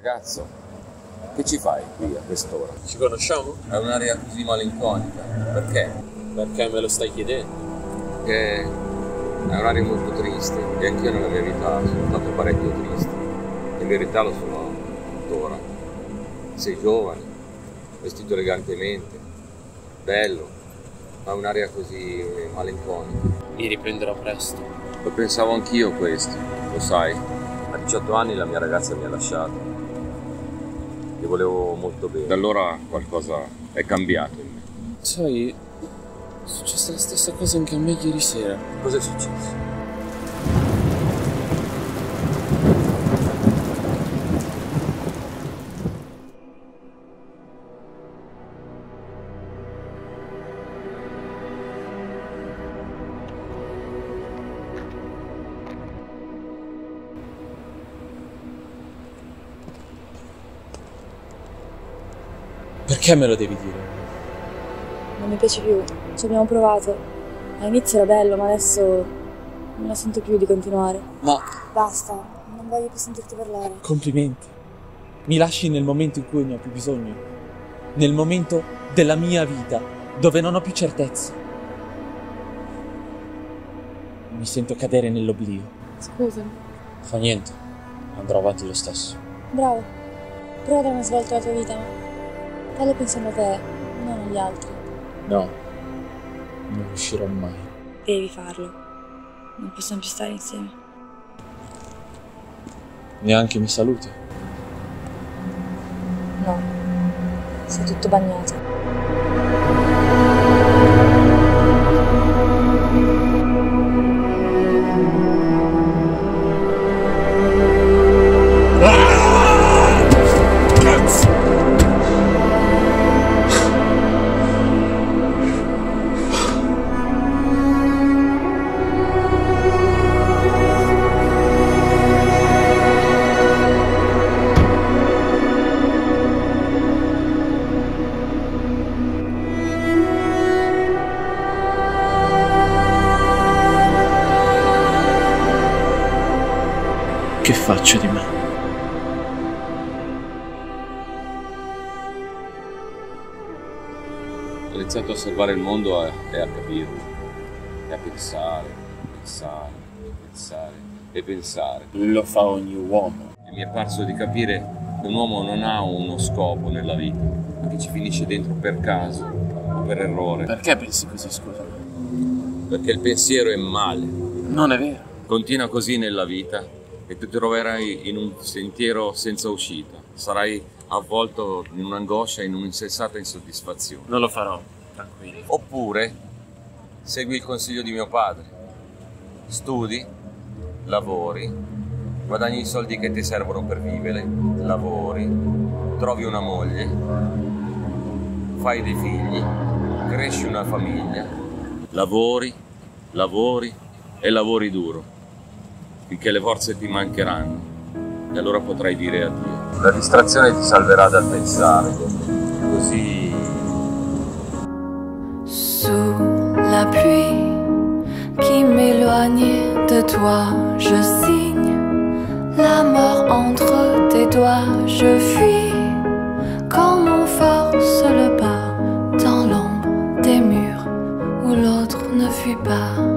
Ragazzo, che ci fai qui a quest'ora? Ci conosciamo? È un'aria così malinconica. Perché? Perché me lo stai chiedendo? Che è un'aria molto triste e anch'io nella mia vita sono stato parecchio triste. In verità lo sono tuttora. Sei giovane, vestito elegantemente, bello, ma un'aria così malinconica. Mi riprenderò presto. Lo pensavo anch'io questo, lo sai. A 18 anni la mia ragazza mi ha lasciato. Gli volevo molto bene. Da allora qualcosa è cambiato in me. Sai, è successa la stessa cosa anche a me ieri sera. Cos'è successo? Perché me lo devi dire? Non mi piace più, ci abbiamo provato. All'inizio era bello, ma adesso non la sento più di continuare. Ma Basta, non voglio più sentirti parlare. complimenti. Mi lasci nel momento in cui ne ho più bisogno. Nel momento della mia vita, dove non ho più certezze. Mi sento cadere nell'oblio. Scusami. Fa niente, andrò avanti lo stesso. Bravo. Prova a dare una svolta alla tua vita, ma fallo pensando a te, non agli altri. No, non riuscirò mai. Devi farlo. Non possiamo più stare insieme. Neanche mi saluti. No. Sei tutto bagnato. Che faccio di me? Ho iniziato a osservare il mondo e a capirlo. E a pensare, pensare, pensare e pensare. Lo fa ogni uomo. E mi è parso di capire che un uomo non ha uno scopo nella vita, ma che ci finisce dentro per caso o per errore. Perché pensi così, scusa? Perché il pensiero è male. Non è vero. Continua così nella vita e ti troverai in un sentiero senza uscita. Sarai avvolto in un'angoscia in un'insensata insoddisfazione. Non lo farò, tranquillo. Oppure segui il consiglio di mio padre. Studi, lavori, guadagni i soldi che ti servono per vivere, lavori, trovi una moglie, fai dei figli, cresci una famiglia, lavori, lavori e lavori duro, e che le forze ti mancheranno e allora potrai dire addio. La distrazione ti salverà dal pensare, così... Sous la pluie qui m'éloigne de toi, je signe la mort entre tes doigts, je fuis quand mon force le bat dans l'ombre des murs où l'autre ne fuit pas.